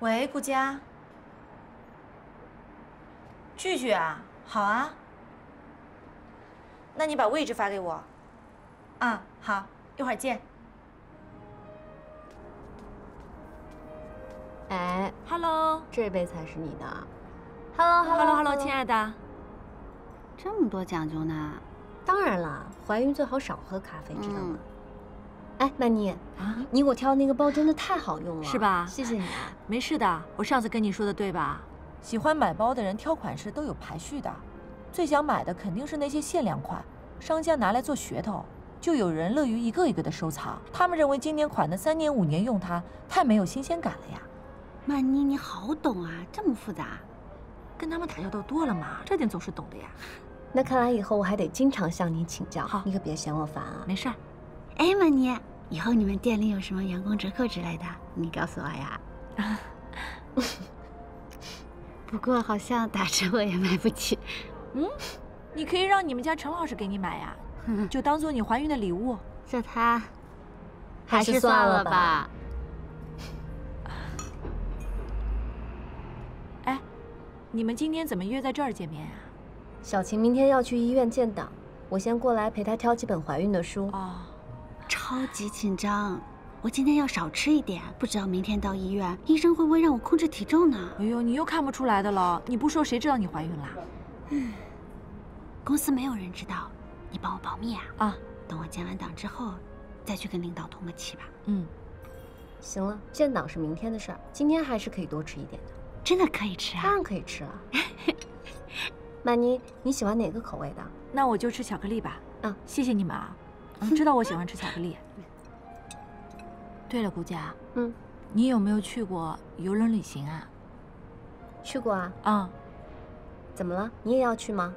喂，顾佳。聚聚啊，好啊。那你把位置发给我。啊，好，一会儿见。哎，Hello，这杯才是你的。Hello，Hello，Hello，亲爱的。这么多讲究呢？当然了，怀孕最好少喝咖啡，知道吗？哎，曼妮啊，你给我挑的那个包真的太好用了，是吧？谢谢你啊。没事的，我上次跟你说的对吧？喜欢买包的人挑款式都有排序的，最想买的肯定是那些限量款，商家拿来做噱头，就有人乐于一个一个的收藏。他们认为经典款的三年五年用它太没有新鲜感了呀。曼妮，你好懂啊，这么复杂，跟他们打交道多了嘛，这点总是懂的呀。那看来以后我还得经常向你请教，好，你可别嫌我烦啊。没事儿。哎，曼妮，以后你们店里有什么员工折扣之类的，你告诉我呀。不过好像打折我也买不起。嗯，你可以让你们家陈老师给你买呀，就当做你怀孕的礼物。这他，还是算了吧。哎，你们今天怎么约在这儿见面啊？小晴明天要去医院建档，我先过来陪她挑几本怀孕的书。哦，超级紧张，我今天要少吃一点，不知道明天到医院，医生会不会让我控制体重呢？哎呦，你又看不出来的了，你不说谁知道你怀孕了？嗯，公司没有人知道，你帮我保密啊！啊，等我建完档之后，再去跟领导通个气吧。嗯，行了，建档是明天的事儿，今天还是可以多吃一点的。真的可以吃啊？当然可以吃了。曼妮，你喜欢哪个口味的？那我就吃巧克力吧。嗯，谢谢你们啊。嗯，知道我喜欢吃巧克力。对了，顾佳，嗯，你有没有去过游轮旅行啊？去过啊。嗯。怎么了？你也要去吗？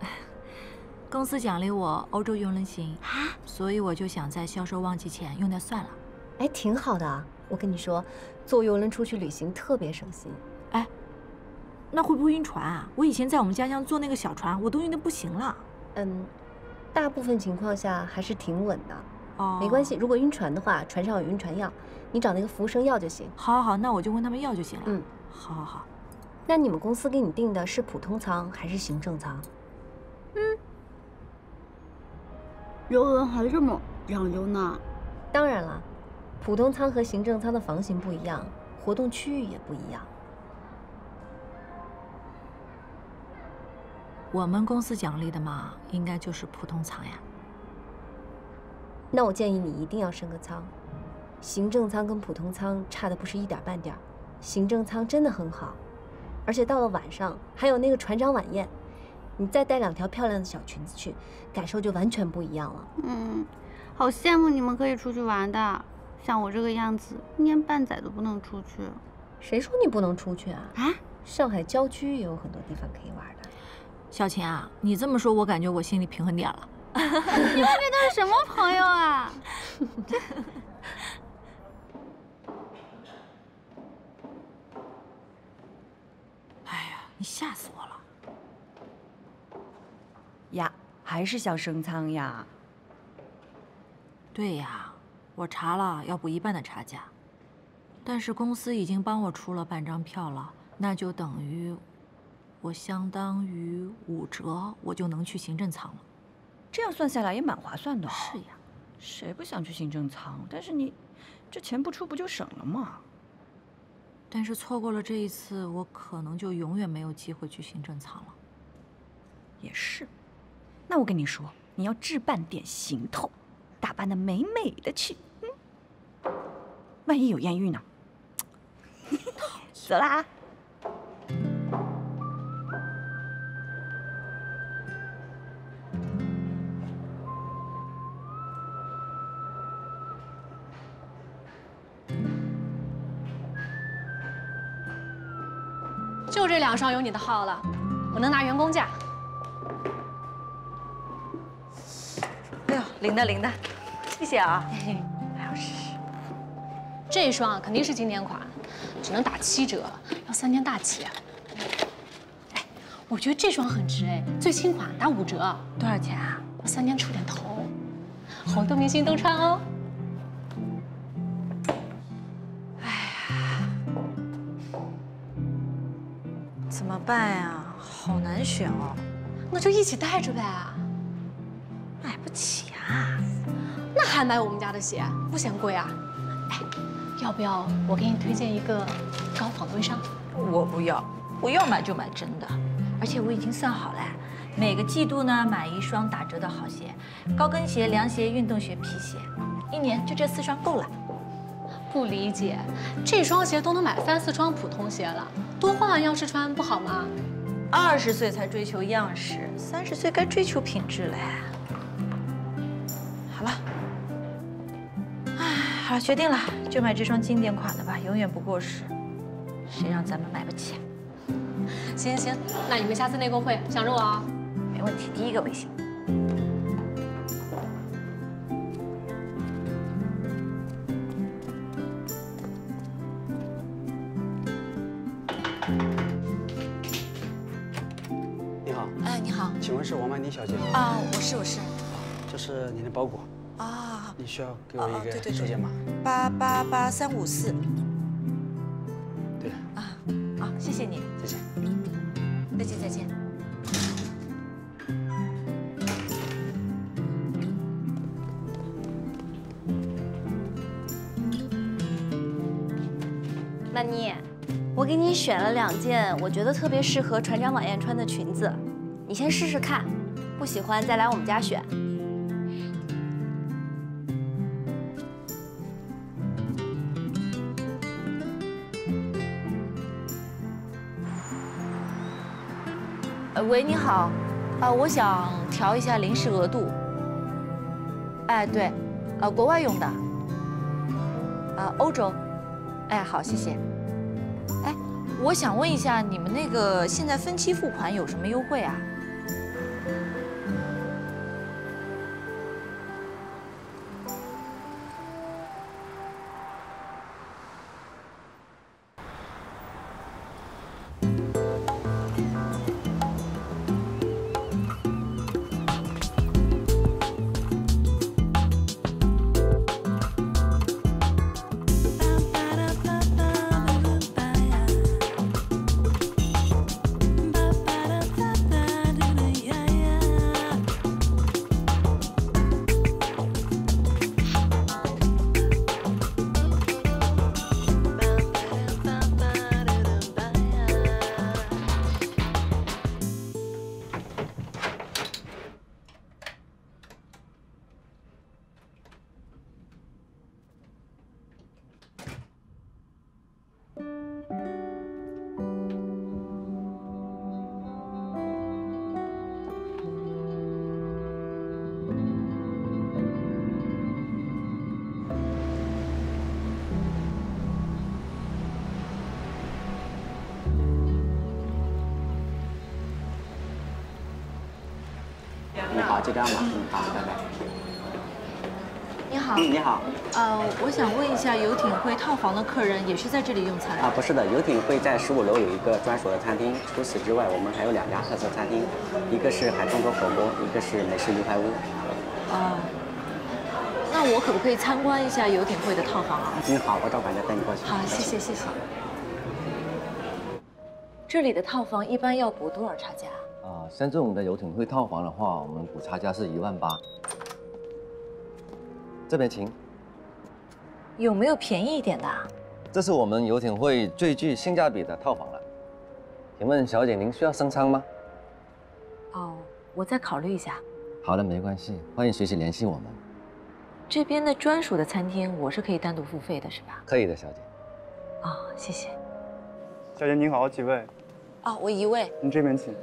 公司奖励我欧洲游轮行啊，所以我就想在销售旺季前用掉算了。哎，挺好的。我跟你说，坐游轮出去旅行特别省心。哎。那会不会晕船啊？我以前在我们家乡坐那个小船，我都晕得不行了。嗯，大部分情况下还是挺稳的。哦，没关系，如果晕船的话，船上有晕船药，你找那个服务生要就行。好，好，好，那我就问他们要就行了。嗯，好，好，好。那你们公司给你订的是普通舱还是行政舱？嗯，游轮还这么讲究呢？当然了，普通舱和行政舱的房型不一样，活动区域也不一样。我们公司奖励的嘛，应该就是普通舱呀。那我建议你一定要升个舱，行政舱跟普通舱差的不是一点半点儿。行政舱真的很好，而且到了晚上还有那个船长晚宴，你再带两条漂亮的小裙子去，感受就完全不一样了。嗯，好羡慕你们可以出去玩的，像我这个样子，一年半载都不能出去。谁说你不能出去啊？啊，上海郊区也有很多地方可以玩的。小琴啊，你这么说，我感觉我心里平衡点了。你外面都是什么朋友啊？哎呀，你吓死我了！呀，还是想升舱呀？对呀，我查了，要补一半的差价。但是公司已经帮我出了半张票了，那就等于。我相当于五折，我就能去行政舱了。这样算下来也蛮划算的。是呀，谁不想去行政舱？但是你这钱不出不就省了吗？但是错过了这一次，我可能就永远没有机会去行政舱了。也是。那我跟你说，你要置办点行头，打扮的美美的去。嗯，万一有艳遇呢？走啦。就这两双有你的号了，我能拿员工价。哎呦，领的领的，谢谢啊。还要试试。这双肯定是经典款，只能打七折，要三天大起。哎，我觉得这双很值哎，最新款打五折，多少钱啊？三天出点头，好多明星都穿哦。办呀？好难选哦，那就一起带着呗。买不起啊。那还买我们家的鞋，不嫌贵啊？哎，要不要我给你推荐一个高仿微商？我不要，我要买就买真的，而且我已经算好了，每个季度呢买一双打折的好鞋，高跟鞋、凉鞋、运动鞋、皮鞋，一年就这四双够了。不理解，这双鞋都能买三四双普通鞋了，多换换样式穿不好吗？二十岁才追求样式，三十岁该追求品质了。好了，哎，好了，决定了，就买这双经典款的吧，永远不过时。谁让咱们买不起？行行行，那你们下次内购会想着我啊。没问题，第一个微信。小姐？啊，我是我是。这是您的包裹，啊，你需要给我一个收件码。八八八三五四。对，啊，好，谢谢你，再见。再见再见。曼妮，我给你选了两件我觉得特别适合船长晚宴穿的裙子，你先试试看，不喜欢再来我们家选。喂，你好，啊，我想调一下临时额度。哎，对，呃，国外用的，啊，欧洲。哎，好，谢谢。哎，我想问一下，你们那个现在分期付款有什么优惠啊？好，就这样吧。嗯，好，拜拜。你好，嗯，你好。呃，我想问一下，游艇会套房的客人也是在这里用餐啊，不是的，游艇会在十五楼有一个专属的餐厅。除此之外，我们还有两家特色餐厅，一个是海中国火锅，一个是美式牛排屋。啊，那我可不可以参观一下游艇会的套房啊？你，好，我找管家带你过去。好，谢谢谢谢。这里的套房一般要补多少差价？啊，像这种的游艇会套房的话，我们补差价是一万八。这边请，有没有便宜一点的啊？这是我们游艇会最具性价比的套房了。请问小姐，您需要升舱吗？哦，我再考虑一下。好的，没关系，欢迎随时联系我们。这边的专属的餐厅我是可以单独付费的，是吧？可以的，小姐。哦，谢谢。小姐您好，几位？哦，我一位。您这边请。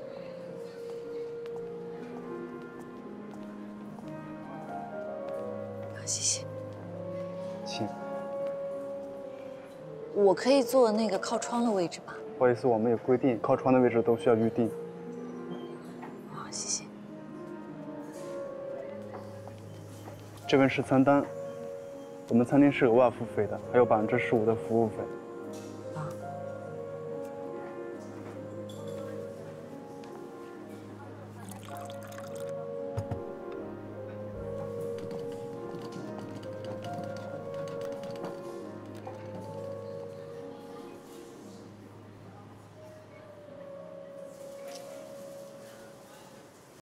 谢谢。请。我可以坐那个靠窗的位置吗？不好意思，我们有规定，靠窗的位置都需要预定。好，谢谢。这边是餐单，我们餐厅是额外付费的，还有百分之十五的服务费。